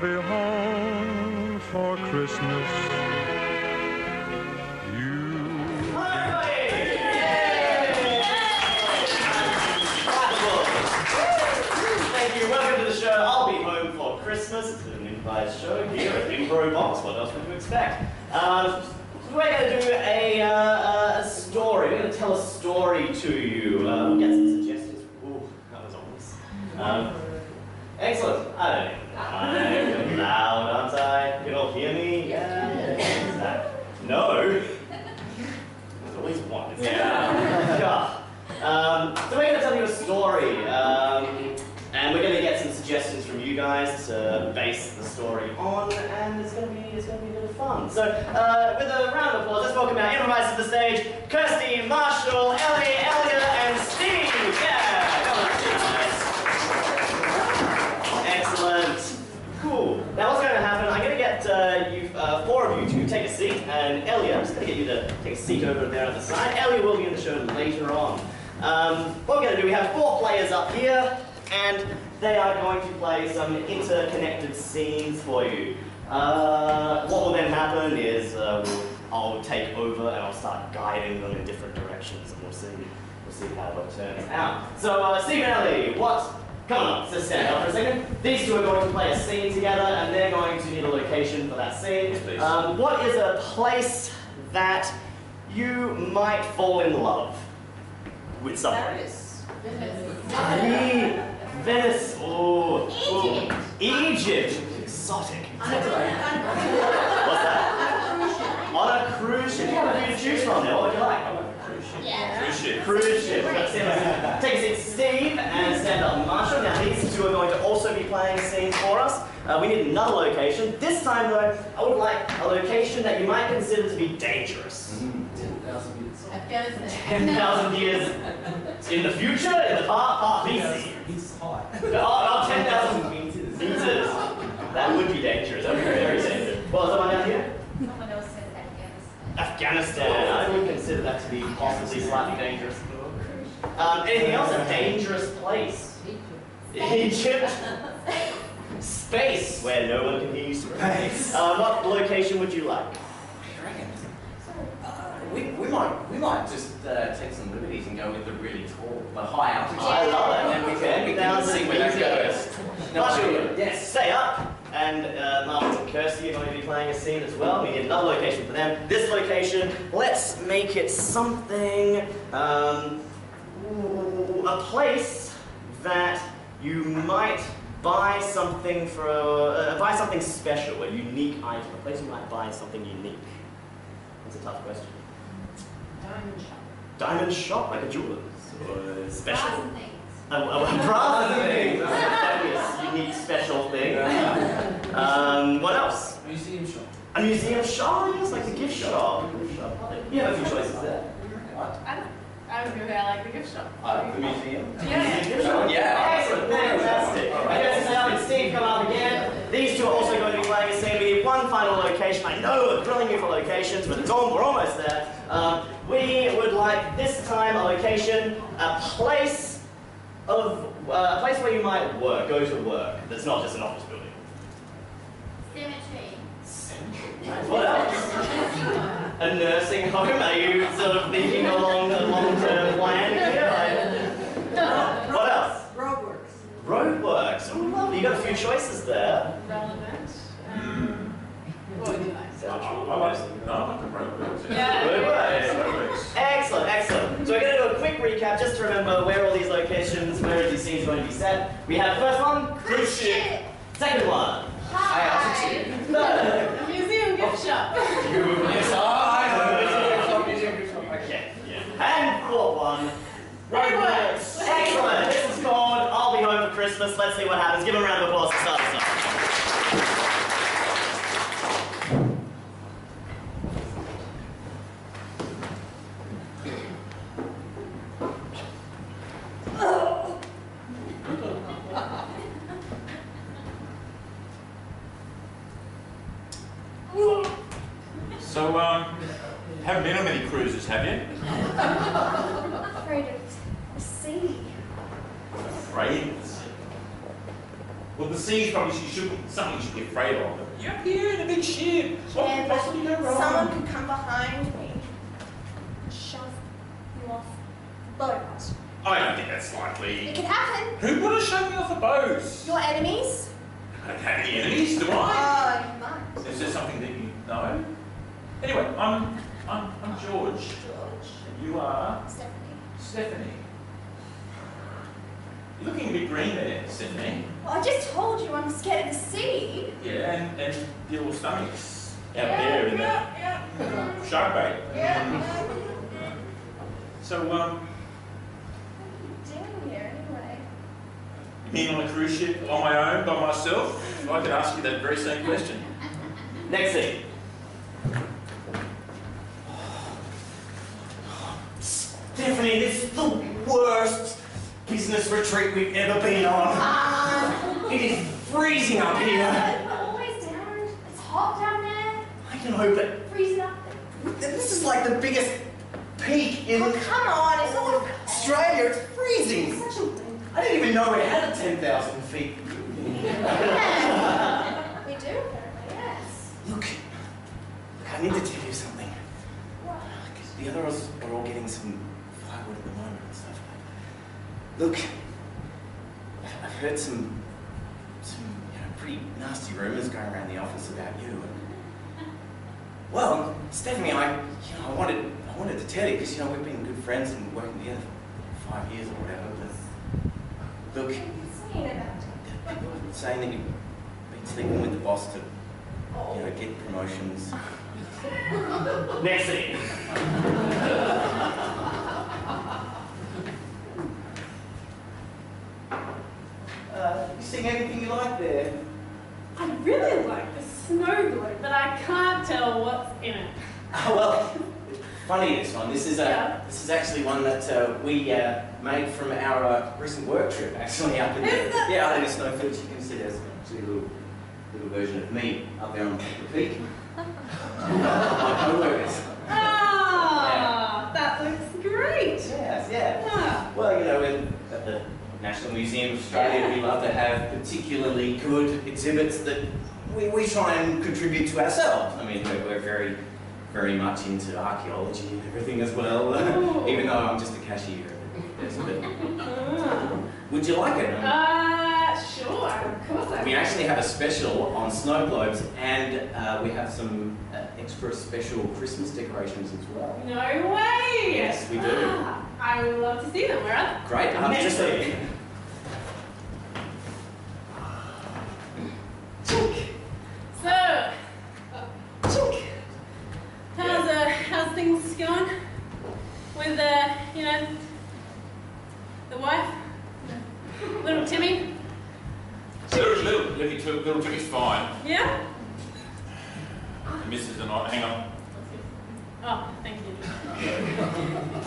be home for Christmas. You Thank you. Welcome to the show. I'll be home for Christmas. It's an improvised show here at Impro Box. What else would you expect? Um, so we're going to do a, uh, a story. We're going to tell a story to you. Uh, we'll get some suggestions. Ooh, that was ominous. Um, excellent. I don't know. Story on, and it's going to be it's going to be a bit of fun. So uh, with a round of applause, let's welcome our improvisers to the stage: Kirsty, Marshall, Ellie, Elliot, and Steve. Yeah, come on, Steve. Excellent. Cool. Now what's going to happen, I'm going to get uh, you, uh, four of you to take a seat, and Elliot, I'm just to get you to take a seat over there at the side. Elliot will be in the show later on. Um, what we're to do, we have four players up here, and they are going to play some interconnected scenes for you. Uh, what will then happen is uh, we'll, I'll take over and I'll start guiding them in different directions, and we'll see, we'll see how it turns out. So, uh, Steve and Ellie, what Come on, just stand up for a second. These two are going to play a scene together, and they're going to need a location for that scene. Yes, please. Um, what is a place that you might fall in love with someone? Paris. Ye- Venice. Oh, oh. Egypt. Exotic. What's that? On a cruise ship. You have a few to choose from there. What would you like? Cruise ship. Cruise ship. Let's see, let's see. Take a seat, Steve, and stand up, Marshall. Now, these two are going to also be playing scenes for us. Uh, we need another location. This time, though, I would like a location that you might consider to be dangerous. Afghanistan. 10,000 years in the future, in the far, far BC. He's high. Oh, oh 10,000 meters. meters. That would be dangerous. That would be very dangerous. Well, someone down here? Someone else said Afghanistan. Afghanistan. I would consider that to be possibly slightly dangerous. Um, anything else? A dangerous place? Egypt. Space, where no one can hear you scream. Space. Uh, what location would you like? I reckon. Uh, we, we might we might just uh, take some liberties and go with the really tall, the high altitude. I love it. And then we can, we can see where that goes. No, idea. yes, stay up. And uh, and Kirsty are going to be playing a scene as well. We need another location for them. This location, let's make it something, um, a place that you might buy something for, uh, buy something special, a unique item. A place you might buy something unique. That's a tough question. Diamond shop. Diamond shop, like a jeweler's, or a special. Brass and things. A, a, a brass thing. Unique special thing. Um, what else? Museum shop. A museum shop, yes, like the gift shop. You have a few choices there. What? I don't. I would go I like the gift shop. Uh, the museum. Yeah. Gift shop? Yeah. Excellent, fantastic. I guess it's Al and Steve come up again. These two are also going to be playing a scene. We need one final location. I know we're drilling you for locations, but it's all, we're almost there. Um, we would like this time a location, a place of uh, a place where you might work, go to work. That's not just an office building. Cemetery. What else? A nursing home? Are you sort of thinking along a long-term plan here? Like, what else? Roadworks. Roadworks. Oh, lovely. You got a few choices there. Relevant. What would you like? I like no, I like the roadworks. Yeah. Roadworks. Excellent, excellent. So we're going to do a quick recap just to remember where all these locations, where these scenes are going to be set. We have the first one, cruise ship. Second one, Hi. third. Museum gift shop. Yes, I know. Museum, museum, museum. Okay. And fourth one, Roadworks. Excellent. This is called I'll Be Home for Christmas. Let's see what happens. Give them a round of applause to start this off. So, um, haven't been on many cruises, have you? afraid of the sea. Afraid? Well, the sea's probably you should something you should be afraid of. But you're up here in a big ship. What Yeah, could but possibly go wrong? someone could come behind me, shove you off the boat. I don't think that's It likely. could happen. Who would have shown me off a boat? Your enemies? I don't have any enemies, do I? Oh, you might. Is there something that you know? Anyway, I'm I'm I'm George. George. And you are Stephanie. Stephanie. You're looking a bit green there, Stephanie. Well, I just told you I'm scared of the sea. Yeah, and, and your stomachs out Yeah, there in yeah, that shark bait. Yeah. So, um, What are you doing here anyway? Being on a cruise ship on my own, by myself, I could ask you that very same question. Next thing. Stephanie, this is the worst business retreat we've ever been on. Ah. It is freezing up here. always down. It's hot down there. I can know, but Freezing up. this is like the biggest peak in Oh, come on. It's all not Australia. It's freezing. It's such a win. I didn't even know we had a 10,000 feet. We do, yes. Look, look, I need to tell you something. What? The others are all getting some firewood at the moment and stuff. Look, I've heard some, some you know, pretty nasty rumours going around the office about you. And, well, Stephanie, I, you know, I wanted, I wanted to tell you because you know we've been good friends and working together for five years or whatever. But look, What are you saying about it? people are saying that you've been sleeping with the boss to, you know, get promotions. Next scene. Uh, you seeing anything you like there? I really like the snow globe, but I can't tell what's in it. Oh, well, funny this one. This is a, Yeah. this is actually one that uh, we uh, made from our uh, recent work trip, actually up in the, yeah, out in the snowfields. You can see there's actually a little, little version of me up there on the peak. My co-workers. Ah, that looks great. Yes, yeah. Ah, Well, you know, in, at the National Museum of Australia, we love to have particularly good exhibits that we, we try and contribute to ourselves. I mean, we're, we're very, very much into archaeology and everything as well, even though I'm just a cashier. Would you like it? Uh, sure, of course I We actually have a special on snow globes and uh, we have some uh, extra special Christmas decorations as well. No way! Yes, we do. Ah, I would love to see them. Where are Great. Um, just they? a, Chink. So, chink. How's uh, how's things going with uh, you know, the wife, little Timmy? Little, little, little, little Timmy's fine. Yeah. The missus and I, hang on. Oh, thank you.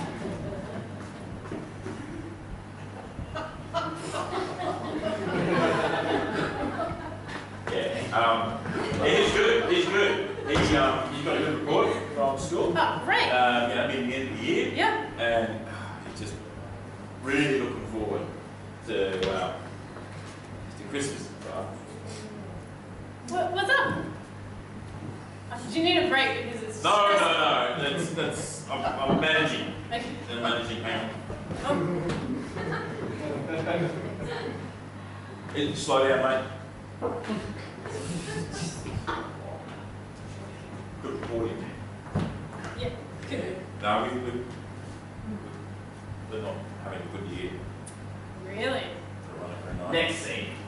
Yeah. Um, yeah, he's good. He's good. He, um, he's got a good report from school. Oh, great. Um, you know, being the end of the year. Yeah. And he's just really looking forward to, uh, to Christmas. Right? What, what's up? Oh, did you need a break because it's No, no, stressful? no. That's, that's, I'm, I'm managing. Okay. I'm managing, hang on. Oh, It, slow down, mate. Good reporting. yeah. Good. No, we, we, we're not having a good year. Really? We're running very nice. next scene.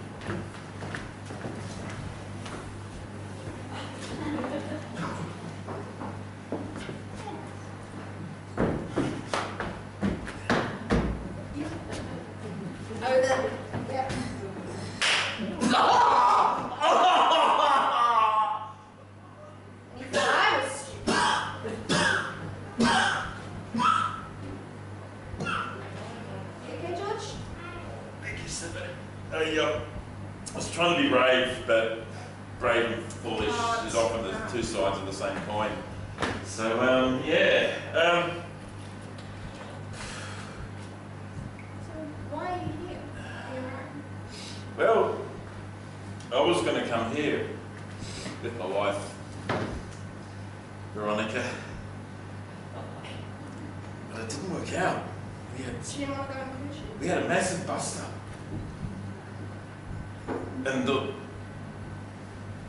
and the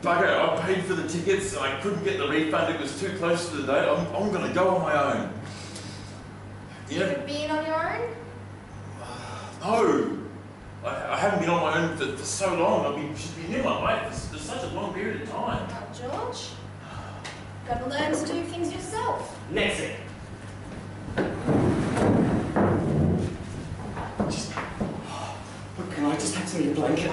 bugger, I paid for the tickets I couldn't get the refund, it was too close to the date, I'm, I'm going to go on my own. Yeah. You've been on your own? No. I, I, haven't been on my own for, for so long, I mean, should be near my mate for, for such a long period of time. Not George. Gotta learn to do things yourself. Next. Just, oh, can I just have some of your blanket?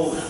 own.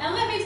And let me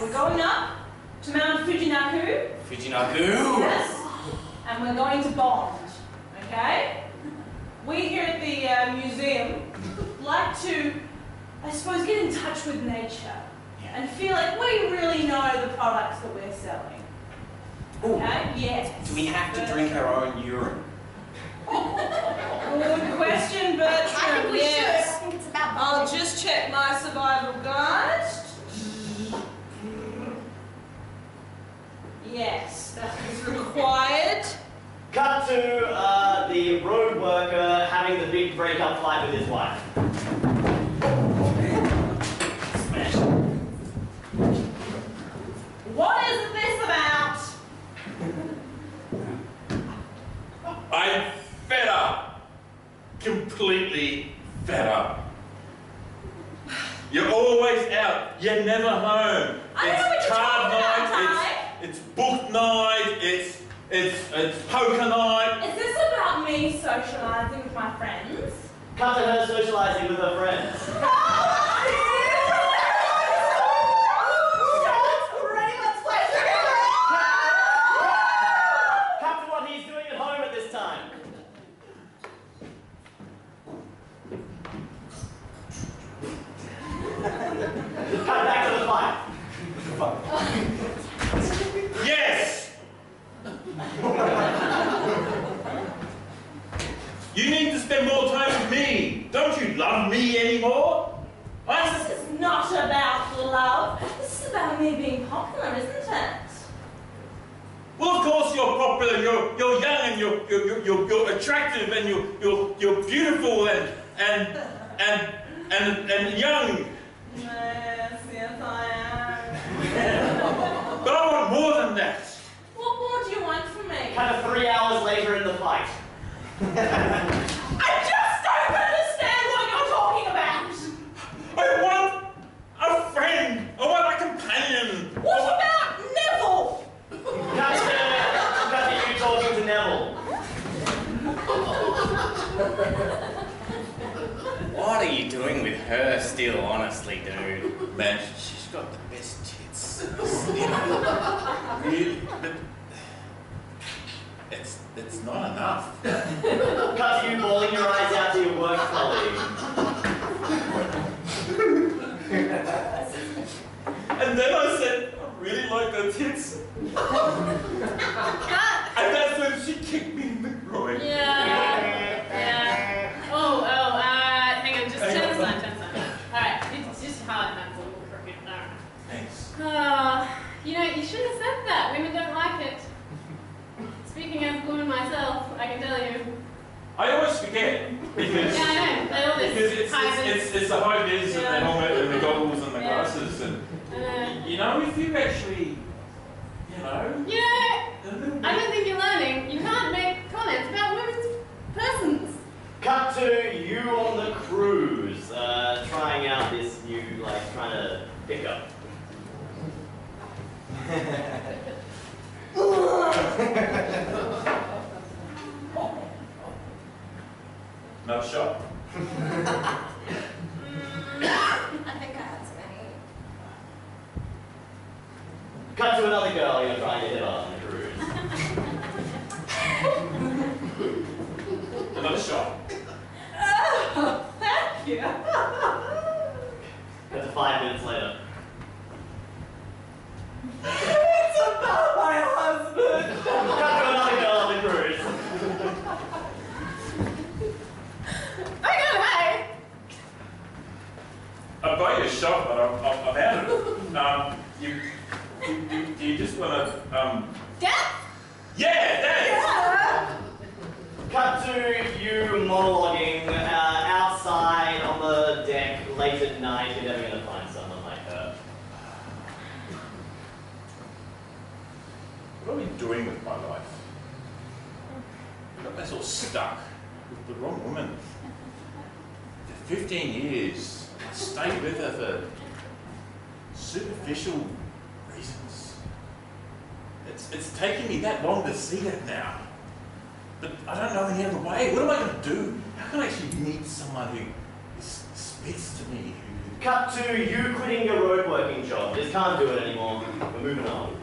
We're going up to Mount Fujinaku. Fujinaku! Yes, and we're going to bond, okay? We here at the uh, museum like to, I suppose, get in touch with nature and feel like we really know the products that we're selling. Ooh. Okay? Yes. Do we have to drink our own urine? Good question, but I think we yes. should. I think it's about. I'll just check my survival guide. Yes, that is required. Cut to uh, the road worker having the big breakup fight with his wife. What is this about? I'm fed up. Completely fed up. You're always out. You're never home. I it's know what you're talking about, Ty. It's, it's book night. It's it's it's poker night. Is this about me socializing with my friends? Cut to her socializing with her friends. Oh, Cut to what he's doing at home at this time. Cut back to the fight. Yes. you need to spend more time with me. Don't you love me anymore? I'm This is not about love. This is about me being popular, isn't it? Well, of course you're popular. You're you're young and you're you're you're, you're, you're attractive and you're you're you're beautiful and and and and and young. Yes, yes, I am. But I want more than that. What more do you want from me? Kind of three hours later in the fight. I just don't understand what you're talking about. I want a friend. I want a companion. What about Neville? Cut to, cut to you talking to Neville. What are you doing with her still, honestly, dude? Man, she's got the best tits. really, but it's it's not enough. Cut to you bawling your eyes out to your work colleague. And then I said, I really like her tits. and that's when she kicked me in the groin. Yeah. Yeah. Oh, oh, uh, hang on, just Hang turn on. this on, turn this on. Alright, it's just highlight that a little crooked. Alright. Thanks. Oh, you know, you shouldn't have said that. Women don't like it. Speaking as a woman myself, I can tell you. I always forget because Yeah, I know. They all this because it's, it's, it's, it's the high vis and the Yeah. helmet and the goggles and the Yeah. glasses and Uh, you know if you actually you know you know, a little I don't think you're learning. You can't make comments about women's persons. Cut to you on the cruise, uh, trying out this new, like, trying to pick up. no shot. I think I had too many. Cut to another girl you're trying to hit on on the cruise. Another shot. Thank you. Cut to five minutes later. It's about my husband. Cut to another girl on the cruise. I know, hey! I've got you a shot, but I'm, I'm, I'm out of it. Um, you, you, you, do you just want to, um, Death? yeah, that Cut to you monologuing uh, outside on the deck late at night. You're never going to find someone like her. What are we doing with my life? I got myself stuck with the wrong woman. For 15 years, I stayed with her for superficial reasons. It's, it's taking me that long to see that now. But I don't know any other way. What am I going to do? How can I actually meet someone who s- speaks to me? Who, Cut to you quitting your road working job. Just can't do it anymore. We're moving on.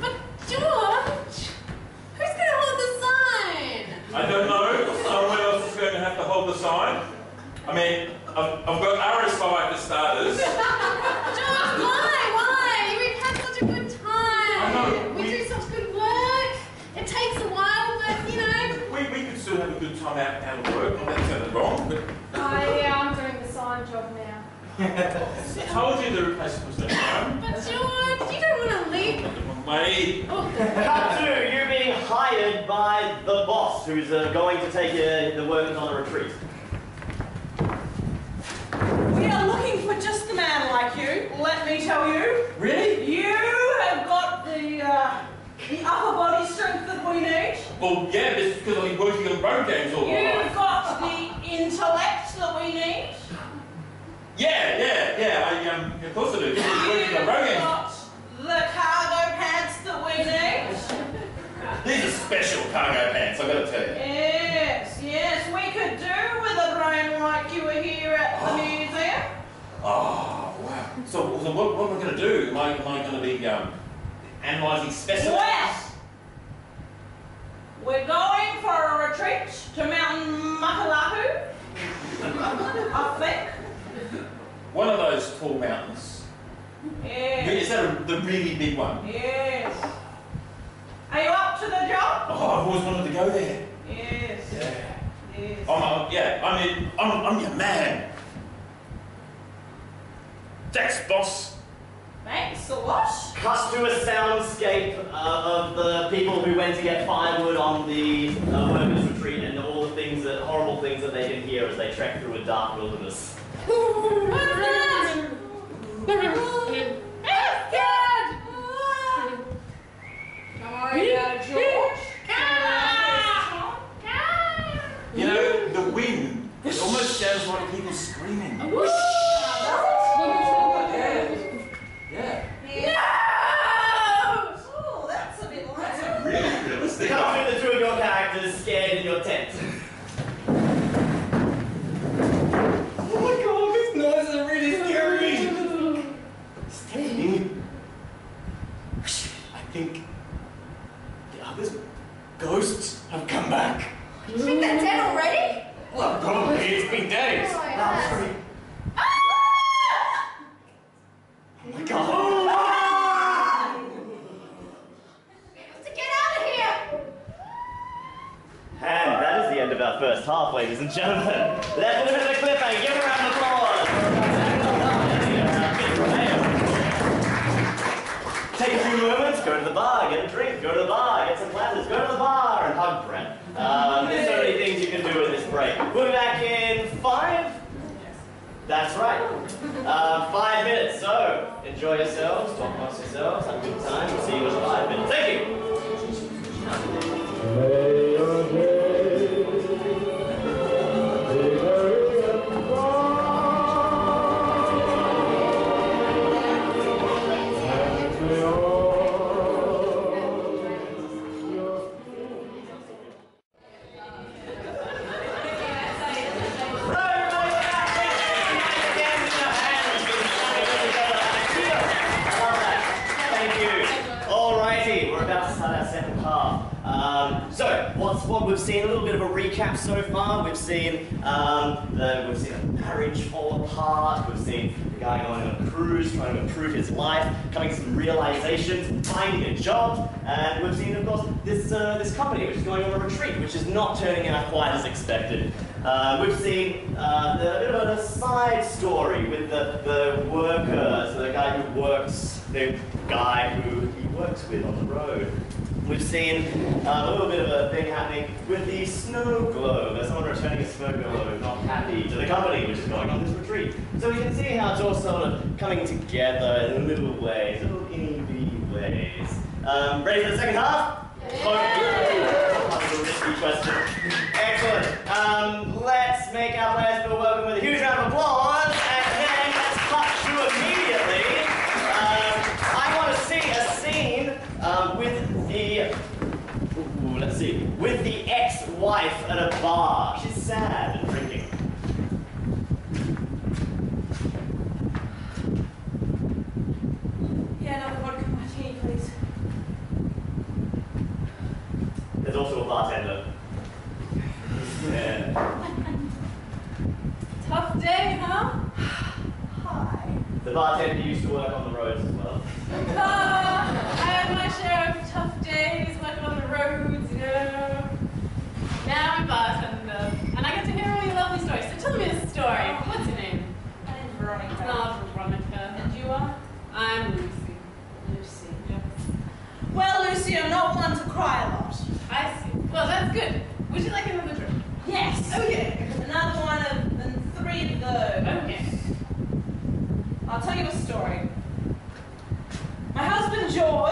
But George, who's gonna hold the sign? I don't know. Someone else is going to have to hold the sign. I mean, I've, I've got RSI for starters. George, why? Why? We've had such a good time. I know, We, we- do such good work. It takes a while, but you know. We, we could still have a good time out, out of work. That sounded wrong, but Oh yeah, I'm doing the sign job now. I told you the replacement was going to come. But George, you don't want to leave. Mate, Oh, Cut to you being hired by the boss, who's uh, going to take uh, the workers on a retreat. We are looking for just a man like you. Let me tell you. really? You have got the uh, the upper body strength that we need. Well, yeah, it's because I've been working on road games all my You've life. got the intellect that we need. Yeah, yeah, yeah. I, um, of course I do. This is working You've on Rogan. got the cargo pants that we need. These are special cargo pants, I've got to tell you. Yes, yes, we could do with a drone like you were here at the museum. Oh, wow. So, so what, what am I going to do? Am I, am I going to be um, analysing specimens? Well, we're going for a retreat to Mountain Makalahu, I think. One of those tall mountains. Yes. Is that a, the really big one? Yes. Are you up to the job? Oh, I've always wanted to go there. Yes. Yeah. Yes. I'm, uh, yeah, I mean, I'm, I'm your man. Thanks, boss. Thanks a lot. Cut to a soundscape uh, of the people who went to get firewood on the uh, workers' retreat and all the things that horrible things that they can hear as they trek through a dark wilderness. Don't worry about it, George. You know, the wind, it almost sounds like people screaming. Yeah. Yeah. Oh, that's a bit loud. That's really realistic. Cut to the two of your characters scared in your tent. Oh my god, this noise is really scary. Stephanie. I think the others ghosts have come back. You think they're dead already? Well, probably it's been days. Oh, my Ah, God. sorry. Oh my god. We have to get out of here! And that is the end of our first half, the guy going on a cruise, trying to improve his life, coming to some realizations, finding a job, and we've seen, of course, this uh, this company which is going on a retreat, which is not turning out quite as expected. Uh, we've seen uh, a bit of a side story with the, the worker, so the guy who works, the guy who he works with on the road. We've seen uh, a little bit of a thing happening with the snow globe. There's someone returning a snow globe, not happy to the company which is going on this retreat. So we can see how it's all sort of coming together in little ways, little itty ways. Um, ready for the second half? That was a risky question. Excellent. Um, let's make our players feel welcome with a huge round of applause, and then let's cut to immediately. Um, I want to see a scene um, with the. Ooh, let's see. With the ex-wife at a bar. She's sad and drinking. Yeah, another vodka martini, please. There's also a bartender. Yeah. Tough day, huh? Hi. The bartender used to work on the roads as well. Ah, I had my share of tough days working on the roads, you know. Now I'm a bartender, and I get to hear all your lovely stories. So tell me a story. What's your name? My name's Veronica. Oh, Veronica. And you are? I'm Lucy. Lucy. Yes. Well, Lucy, I'm not one to cry a lot. I see. Well, that's good. Would you like another drink? Yes. Oh, yeah. Another one of and three to go. Okay. I'll tell you a story. My husband George,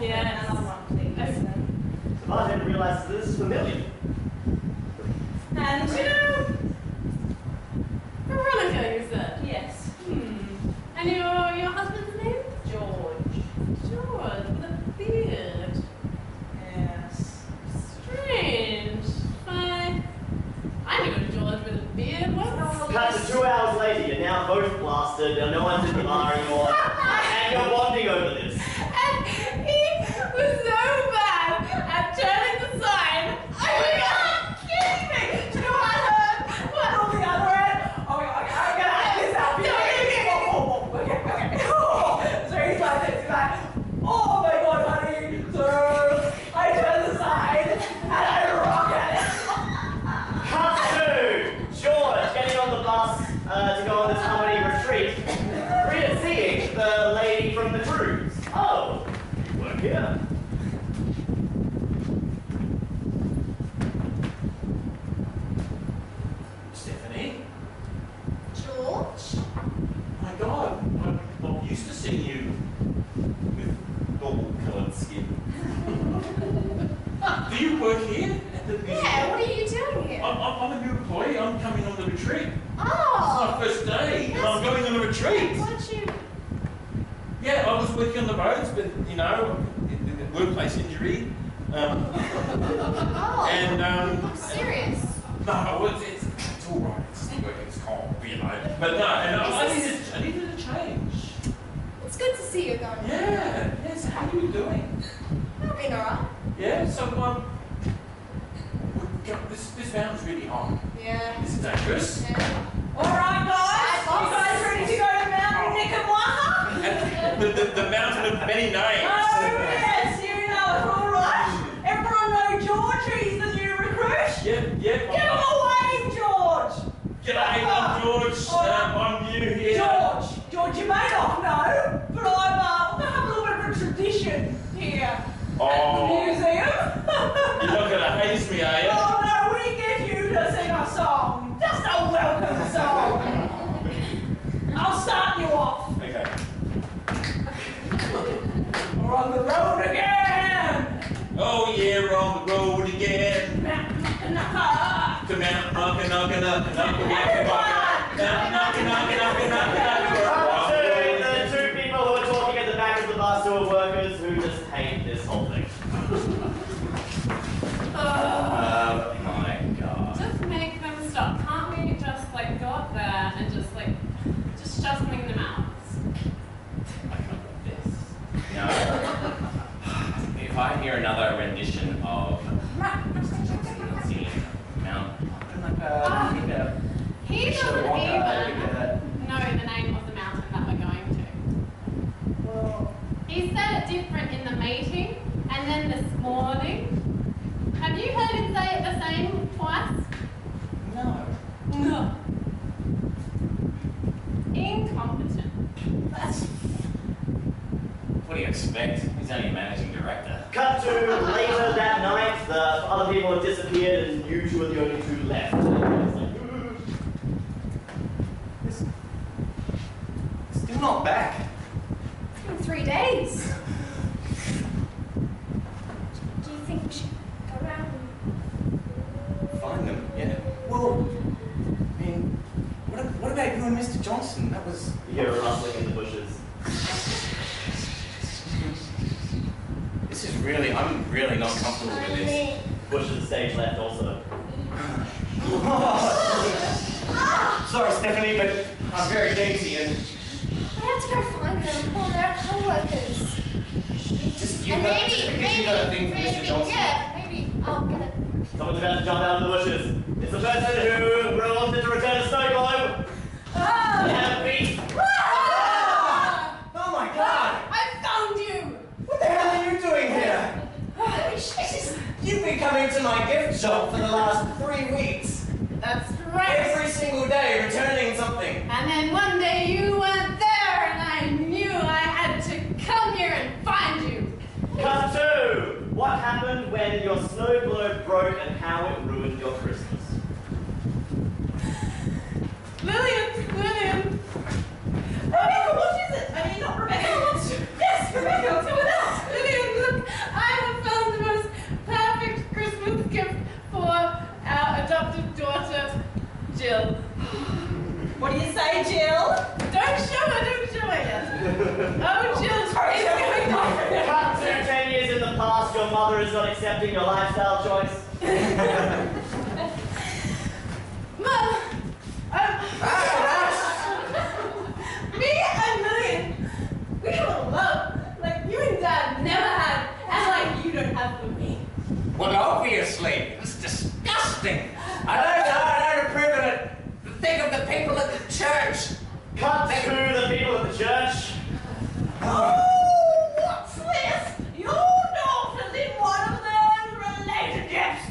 Yes. i didn't realize this is familiar. And you know, Yeah, what are you doing here? I'm, I'm, I'm a new employee. I'm coming on the retreat. It's Oh! my first day, and I'm going on a retreat. Why don't you... Yeah, I was working on the roads, but you know, workplace injury. Um, Oh! and um, I'm serious. no, it's, it's, it's all right. It's working. It's cold, you know. But no, and I, I needed, I needed a change. It's good to see you going. Yeah. Yes. How are you doing? I've been alright. Yeah. So um, we go- this this mountain's really hot. Yeah. This is dangerous. Yeah. Alright guys, Hi, you guys ready to go to Mount Nickamwaha? And the, the, the mountain of many names. Oh yes, you know it all right. Everyone know George, he's the new recruit. Yep. Yep. Give him a wave, George! G'day, I'm George. Um, I'm new here. George, George, you may not know, but I'm, uh, I have a little bit of a tradition here at the Oh, museum. you're not gonna haze me, are you? oh no, we get you to sing a song, just a welcome song. I'll start you off. Okay. We're on the road again. Oh yeah, we're on the road again. To Mount Knockin' Knockin' Knockin' Knockin' Knockin' Knockin' Knockin' Knockin' Knockin' Knockin' Knockin' Cut to Knockin' the two people who are talking at the back of the bus who are workers who just hate this whole thing. Ugh. Oh my god. Just make them stop. Can't we just like go up there and just like just shut something in the mouth? I can't do this. No. if I hear another rendition of singing Mount, I'm like a, like a He doesn't even know the name of the mountain that we're going to. He said it different in the meeting and then this morning. Have you heard him say it the same twice? No. No. Incompetent. That's. What do you expect? He's only managing director. Later that night, the other people had disappeared and you two were the only two left. And it's like, "Ooh." This- Still not back. It's been three days. Do you think we should go around and... Find them, yeah. Well, I mean, what, what about you and Mr. Johnson? That was. You hear a rustling in the bushes. This is really. I'm really not comfortable with this. Bushes to the stage left also. Sorry, Stephanie, but I'm very dainty and I have to go find them. Oh, they're co-workers. just you and got, maybe, because maybe, you got a thing for maybe, Mr. Johnson. yeah, maybe I'll get it. Someone's about to jump out of the bushes. It's the person who wanted to return a snow globe. Oh. They have beat. Oh my coming to my gift shop for the last three weeks. That's right. Every single day returning something. And then one day you weren't there and I knew I had to come here and find you. Cut two. What happened when your snow globe broke and how it ruined your Christmas? Lillian Jill. What do you say, Jill? Don't show her, don't show her yet. Oh, Jill, it's Sorry, going on. Cut to 10 years in the past, your mother is not accepting your lifestyle choice. Mum, um, me and Lillian, we have a love like you and Dad never had, and like you don't have for me. Well, obviously, it's disgusting. I don't know, I don't approve of it. Think of the people at the church. Cut to the people at the church. Oh, what's this? Your daughter's in one of those relationships.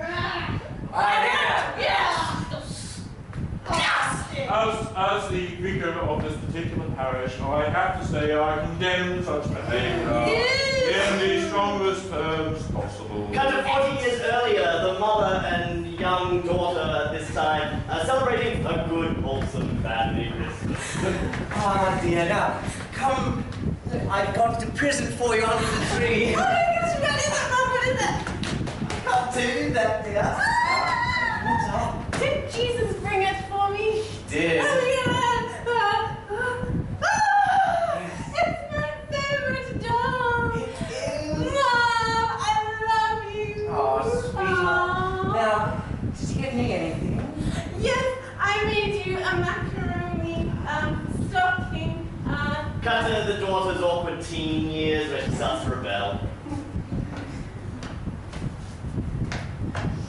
Ah. I hear. Yeah. Disgusting. As, as the vicar of this particular parish, I have to say I condemn such behaviour in the strongest terms possible. Cut to 40 years earlier, the mother and young daughter this time uh, celebrating a good, wholesome family Christmas. Ah, dear, now, come. I've got the present for you under the tree. Oh my gosh, what is it, Mum? What is it? Can't do that, dear. What's up? Did Jesus bring it for me? Dear. Oh, yeah. Ah, ah, ah, it's my favorite doll. Mom, I love you. Oh, sweetheart. Aw. Now, did you get me anything? Yes, I made you a macaroni um, stocking. Uh, Cut to the daughter's awkward teen years where she starts to rebel.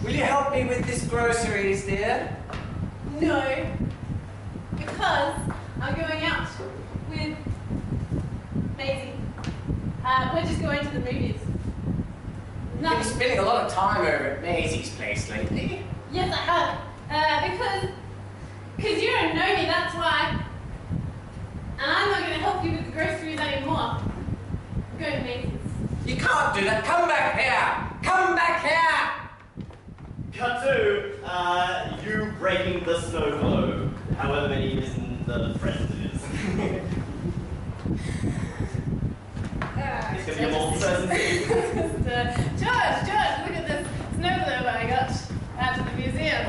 Will you help me with this groceries, dear? no, because I'm going out with Maisie. Uh, we're just going to the movies. You've been Nothing. spending a lot of time over at Maisie's place lately. Yes, I have. Uh, because, because you don't know me, that's why. And I'm not going to help you with the groceries anymore. I'm going to Maisie's. You can't do that. Come back here. Come back here. Cut to uh, you breaking the snow globe, however many years in the present it is. Uh, It's gonna be a multi-person scene. Just, uh, George, George, look at this snow globe I got out of the museum.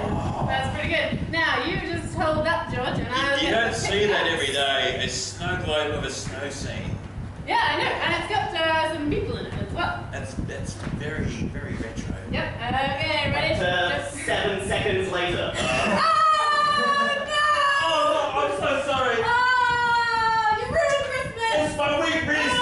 That's pretty good. Now, you just hold up, George, and I'll You get don't the see that pictures. every day. A snow globe of a snow scene. Yeah, I know, and it's got uh, some people in it as well. That's that's very very retro. Yep. Okay, ready? Uh, Just- seven seconds later. Uh, Oh, Oh, I'm so sorry. no! Oh, you ruined Christmas! It's my week British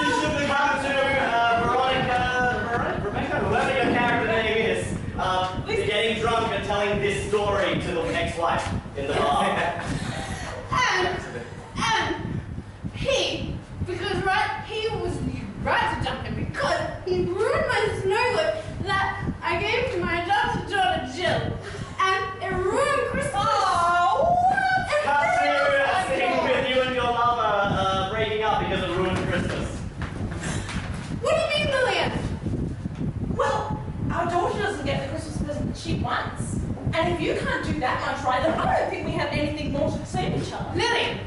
Cut to uh, Veronica, Veronica, Rebecca, whoever your character name is, uh, getting drunk and telling this story to the ex-wife in the bar. And, and he, because right, he was right to dump him because he ruined my snow globe that I gave to my adopted daughter Jill, and it ruined Christmas. Oh, what? Cut to a scene with you and your lover uh, breaking up because it ruined Christmas. What do you mean, Lillian? Well, our daughter doesn't get the Christmas present that she wants. And if you can't do that much right, then I don't think we have anything more to say to each other. Lillian,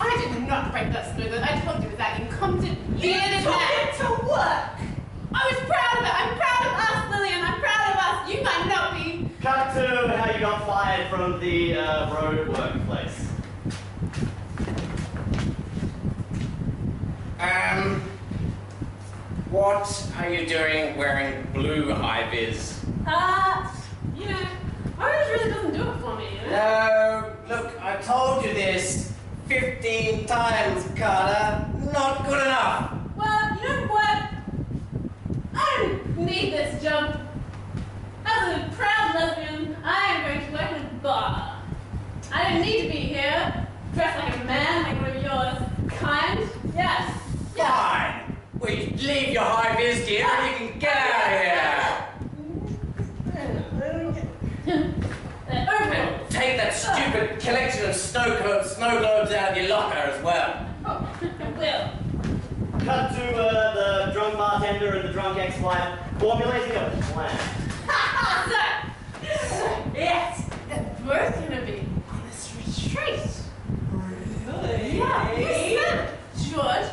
I did not break that snow globe. I told you it was that incompetent, You bearded took man. it to work. I was proud of it. I'm proud of us, Lillian. I'm proud of us. You might not be. Cut to how you got fired from the uh, road workplace. Um, what are you doing wearing blue high vis? Uh, you know, orange really doesn't do it for me, you know? No, look, I told you this 15 times, Carter. Not good enough. Well, you know what? I don't this job. As a proud lesbian, I am going to work in a bar. I don't need to be here, dressed like a man, like one of yours. Kind? Yes. Yes. Fine. Well, you leave your high vis, dear, and you can get out of here. Open. Take that stupid collection of snow, co- snow globes out of your locker as well. Oh, I will. Cut to uh, the drunk bartender and the drunk ex-wife formulating a plan. so, yes, they're both gonna be on this retreat. Really? Yeah, you said George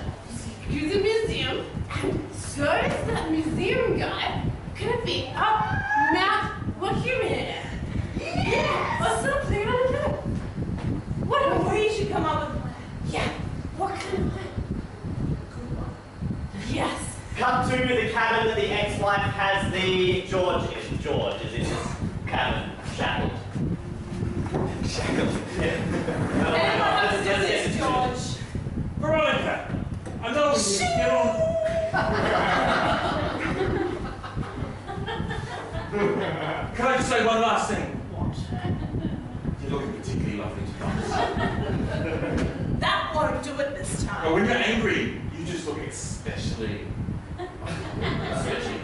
use a museum, and so is that museum guy gonna be up Mount Wahumea. Yeah, or something, I don't know. What Well, about we should come up with a plan. Yeah, what kind of plan? Good one. Yes. Cut to the cabin that the ex-wife has the George in. George is in this cabin, shackled. Shackled. Yeah. Anyone else Yes, this, yes. George? Veronica, I know we can get on. Can I just say one last thing? What? You're looking particularly lovely tonight. That won't do it this But time. when you're angry, you just look especially, especially gorgeous.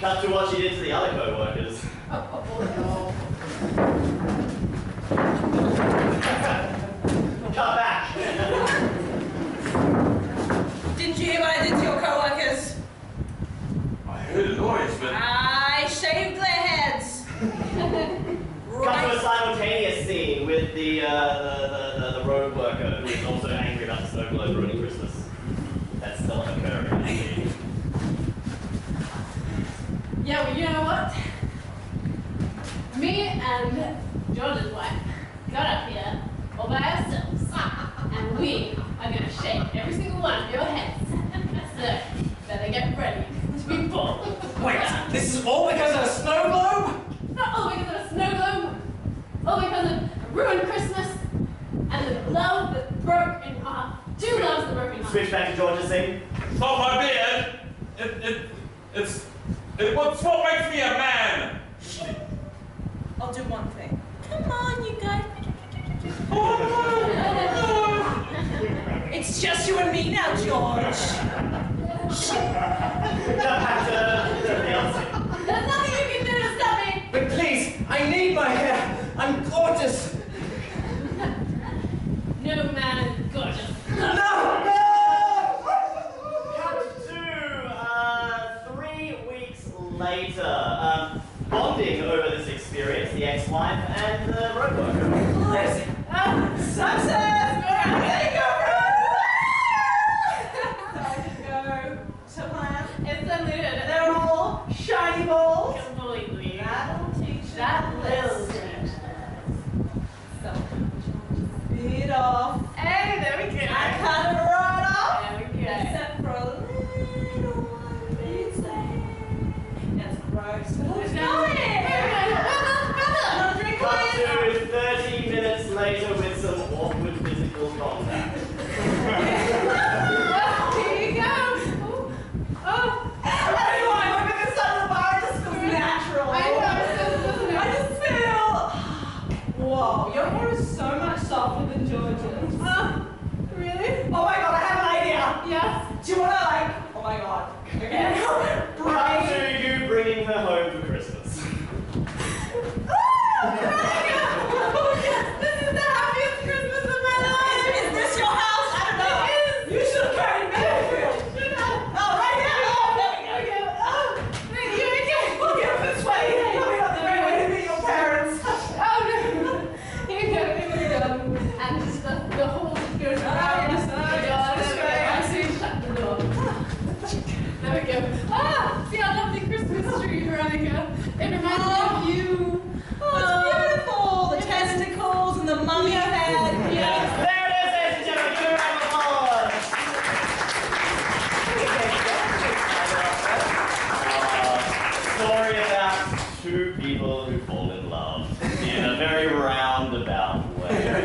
Cut to what she did to the other co-workers. Cut back. Didn't you hear what I did to your co-workers? I heard a noise, but I shaved their heads. Cut to a simultaneous scene with the, uh, the, the, the, the road worker who is also angry about the snow globe ruining Christmas. That's still occurring. Yeah, well, you know what? Me and George's wife got up here all by ourselves, and we are gonna shake every single one of your heads. So, better get ready to be born. Wait, this is all because of a snow globe? Not all because of a snow globe, all because of a ruined Christmas and the love that broke in half. Two loves that broke in half. Switch back to George's scene. it's my beard. It, it, it's, it, what's what makes me a man? I'll do one thing. Come on, you guys. It's just you and me now, George. Cut back to the other scene. There's nothing you can do to stop me. But please, I need my hair. I'm gorgeous. No man is gorgeous. No, no! Cut to uh, three weeks later. Um, bonding over this experience, the ex-wife and the road worker. Success! There you go, bro. So I just go to plan. It's a little. They're all shiny balls. Completely. That'll teach you. That will list. teach So, speed off. Hey, there we go. I cut it right off. There we go. Except for a little one big thing. That's gross. But Who's I that? know it. Another drink, Cut please. to 30 minutes later with some awkward physical contact. Well, here you go. Oh, I don't know why I'm this side of the bar. It just feels natural. I know, doesn't I it? just feel. Whoa, your hair is so much softer than George's. Oh, really? Oh my god, I have an idea. Yes. Do you wanna like? Oh my god. Okay. Cut Brain. to you bringing her home for Christmas. Oh, yes, this is the happiest Christmas of my life. Is, is this your house? I don't know. It is. You should have carried me. Should I? Oh, right here. Oh, there we go. Okay. Oh, thank you again. We'll get this way. Probably not the right way to meet your parents. Oh, no. Here you go, here we go. And just the, the whole just goes around. yes, oh, the yes, door. this There we way. go. I see you shut the door. There we go. Ah, see our lovely Christmas tree, Veronica. It reminds me of you. Oh, it's beautiful. The testicles and the mummy head. Yes. There it is, ladies and gentlemen. Give her a round of applause. Uh, story about two people who fall in love in a very roundabout way.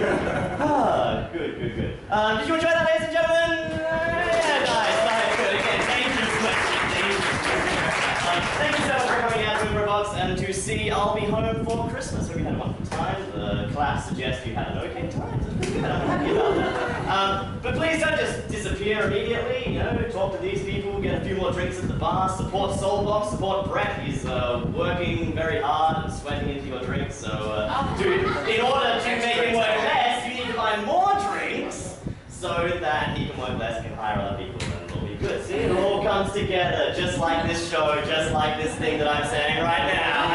ah, good, good, good. Um, did you enjoy that, ladies and gentlemen? Yeah, nice, nice, good. Again, dangerous question, dangerous question. Um, thank you so much for coming out to Impro Box and to see I'll Be Home for Christmas. Hope you had a wonderful time. The class suggests you had an okay time. That's pretty good. I'm happy about that. Um, but please don't just disappear immediately. You know, talk to these people, get a few more drinks at the bar, support Soul Box, support Brett. He's uh, working very hard and sweating into your drinks. So, uh, to, in order to make him work less, you need to buy more drinks so that he can work less and hire other people, and it'll be good. See, it all comes together, just like this show, just like this thing that I'm saying right now.